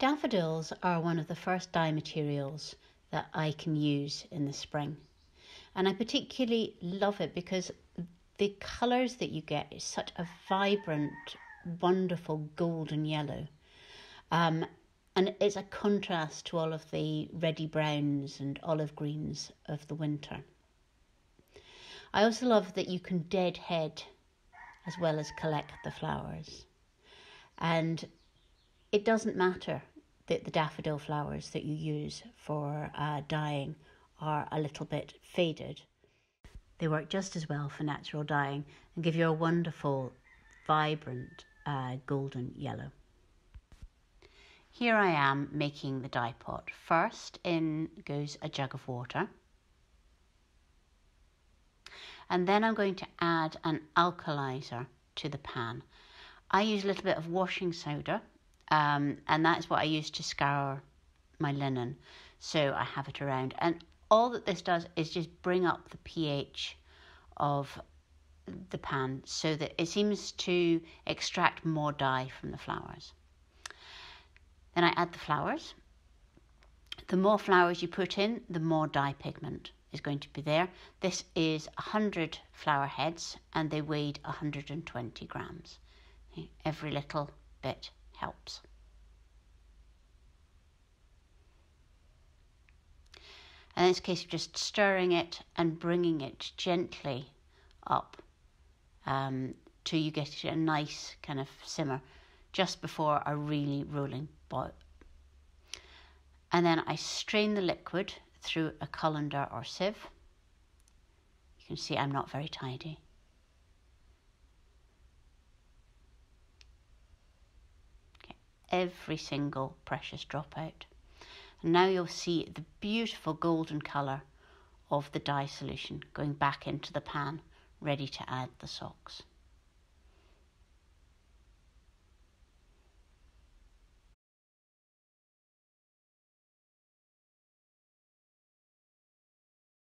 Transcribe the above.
Daffodils are one of the first dye materials that I can use in the spring. And I particularly love it because the colours that you get is such a vibrant, wonderful golden yellow. Um, and it's a contrast to all of the reddy browns and olive greens of the winter. I also love that you can deadhead as well as collect the flowers. And it doesn't matter that the daffodil flowers that you use for uh, dyeing are a little bit faded. They work just as well for natural dyeing and give you a wonderful, vibrant uh, golden yellow. Here I am making the dye pot. First in goes a jug of water. And then I'm going to add an alkalizer to the pan. I use a little bit of washing soda um, and that is what I use to scour my linen. So I have it around. And all that this does is just bring up the pH of the pan so that it seems to extract more dye from the flowers. Then I add the flowers. The more flowers you put in, the more dye pigment is going to be there. This is 100 flower heads and they weighed 120 grams. Every little bit helps. And in this case, of just stirring it and bringing it gently up um, till you get a nice kind of simmer just before a really rolling boil. And then I strain the liquid through a colander or sieve. You can see I'm not very tidy. Every single precious drop out. And now you'll see the beautiful golden colour of the dye solution going back into the pan, ready to add the socks.